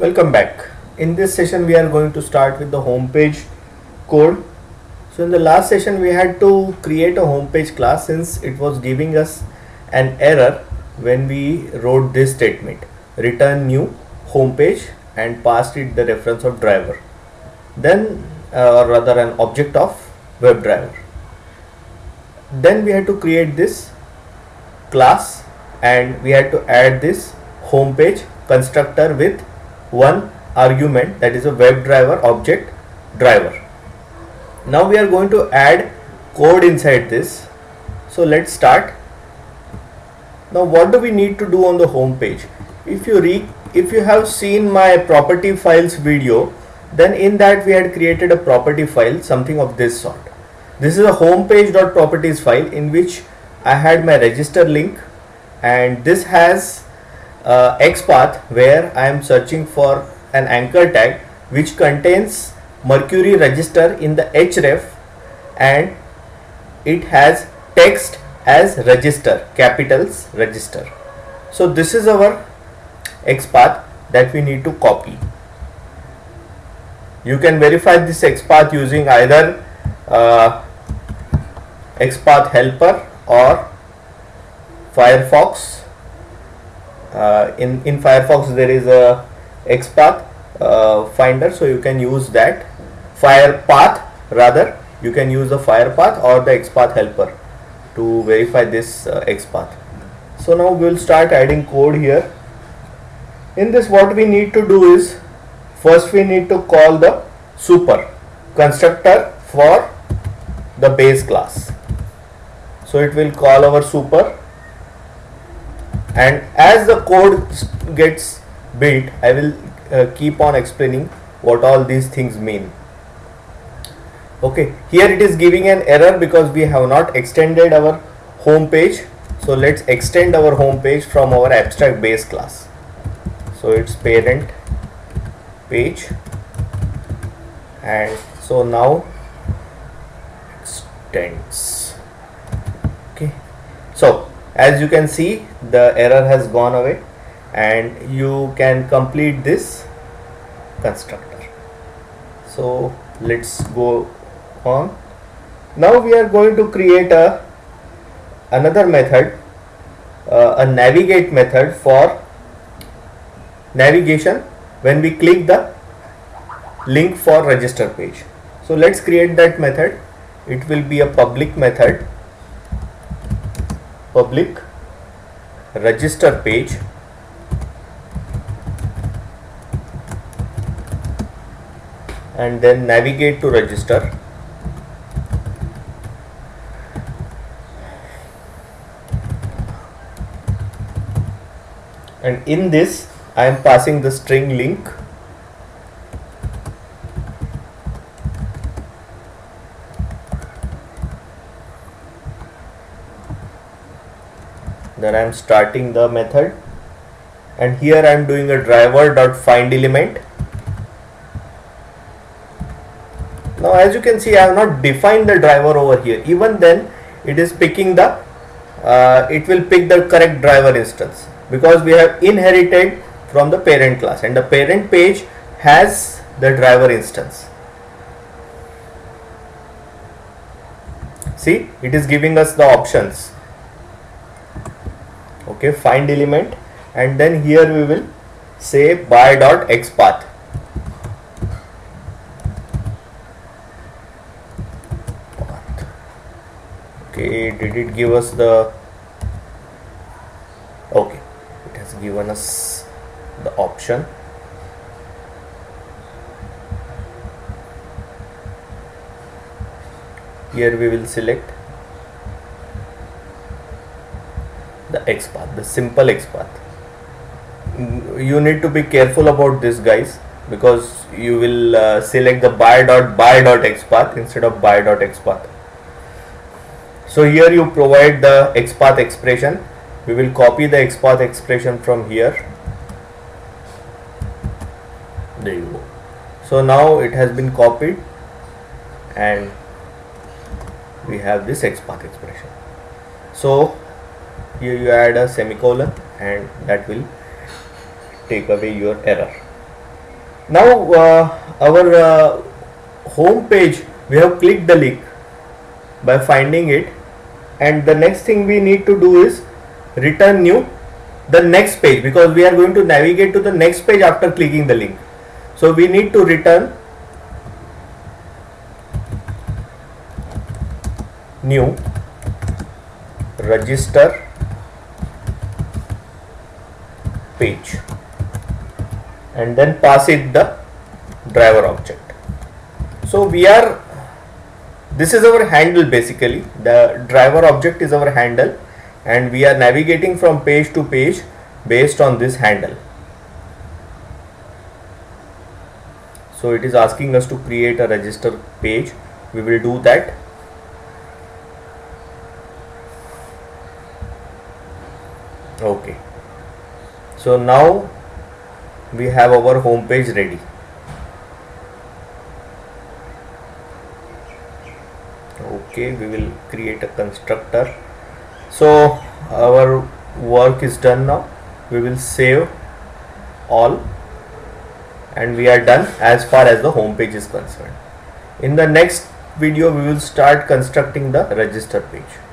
Welcome back. In this session we are going to start with the home page code. So in the last session we had to create a home page class since it was giving us an error when we wrote this statement return new home page and passed it the reference of driver then uh, or rather an object of WebDriver then we had to create this class and we had to add this home page constructor with one argument that is a WebDriver object driver. Now we are going to add code inside this. So let's start. Now what do we need to do on the home page? If you re if you have seen my property files video then in that we had created a property file something of this sort. This is a homepage.properties file in which I had my register link and this has uh, XPath where I am searching for an anchor tag which contains Mercury register in the href and it has text as register capitals register. So this is our XPath that we need to copy. You can verify this XPath using either uh, XPath helper or Firefox uh, in in Firefox there is a XPath uh, finder so you can use that. FirePath rather you can use the FirePath or the XPath helper to verify this uh, XPath. So now we will start adding code here. In this what we need to do is first we need to call the super constructor for the base class. So it will call our super and as the code gets built I will uh, keep on explaining what all these things mean. Okay here it is giving an error because we have not extended our home page. So let's extend our home page from our abstract base class. So it's parent page. And so now extends. Okay. So as you can see the error has gone away and you can complete this constructor. So let's go on. Now we are going to create a another method uh, a navigate method for navigation when we click the link for register page. So let's create that method. It will be a public method public register page. And then navigate to register. And in this I am passing the string link then I am starting the method. And here I am doing a driver dot find element. Now as you can see I have not defined the driver over here. Even then it is picking the uh, it will pick the correct driver instance. Because we have inherited from the parent class. And the parent page has the driver instance. See? It is giving us the options okay find element and then here we will say by dot xpath okay did it give us the okay it has given us the option. Here we will select the path, the simple x path You need to be careful about this guys because you will uh, select the by dot by dot x path instead of by dot x path So here you provide the x path expression. We will copy the x path expression from here. There you go. So now it has been copied and we have this x path expression. So here you add a semicolon and that will take away your error. Now uh, our uh, home page we have clicked the link by finding it and the next thing we need to do is return new the next page because we are going to navigate to the next page after clicking the link. So we need to return new register page and then pass it the driver object. So we are this is our handle basically. The driver object is our handle. And we are navigating from page to page based on this handle. So it is asking us to create a register page. We will do that. Okay so now we have our home page ready. Okay we will create a constructor. So our work is done now. We will save all and we are done as far as the home page is concerned. In the next video we will start constructing the register page